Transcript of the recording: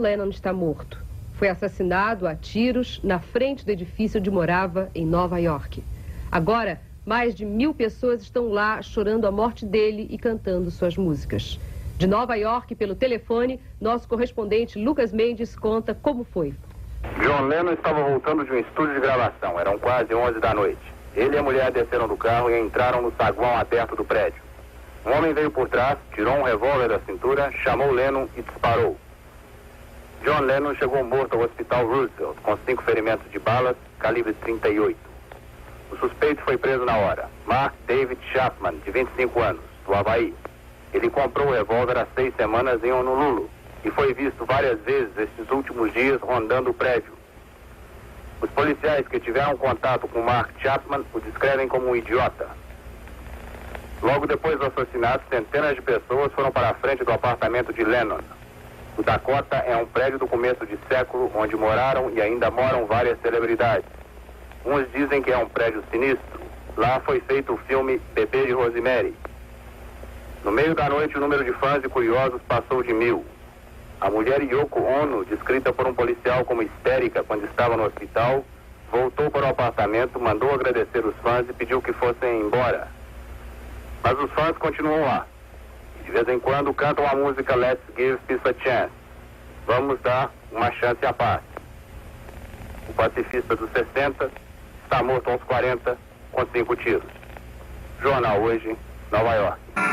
Lennon está morto. Foi assassinado a tiros na frente do edifício onde morava em Nova York. Agora, mais de mil pessoas estão lá chorando a morte dele e cantando suas músicas. De Nova York, pelo telefone, nosso correspondente Lucas Mendes conta como foi. John Lennon estava voltando de um estúdio de gravação. Eram quase 11 da noite. Ele e a mulher desceram do carro e entraram no saguão aberto do prédio. Um homem veio por trás, tirou um revólver da cintura, chamou Lennon e disparou. John Lennon chegou morto ao hospital Roosevelt com cinco ferimentos de balas, calibre 38. O suspeito foi preso na hora. Mark David Chapman, de 25 anos, do Havaí. Ele comprou o revólver há seis semanas em Honolulu e foi visto várias vezes esses últimos dias rondando o prédio. Os policiais que tiveram contato com Mark Chapman o descrevem como um idiota. Logo depois do assassinato, centenas de pessoas foram para a frente do apartamento de Lennon. O Dakota é um prédio do começo de século onde moraram e ainda moram várias celebridades. Uns dizem que é um prédio sinistro. Lá foi feito o filme Bebê de Rosemary. No meio da noite, o número de fãs e curiosos passou de mil. A mulher Yoko Ono, descrita por um policial como histérica quando estava no hospital, voltou para o apartamento, mandou agradecer os fãs e pediu que fossem embora. Mas os fãs continuam lá. De vez em quando cantam a música Let's Give Peace a Chance. Vamos dar uma chance à paz. O pacifista dos 60 está morto aos 40 com cinco tiros. Jornal hoje, Nova York.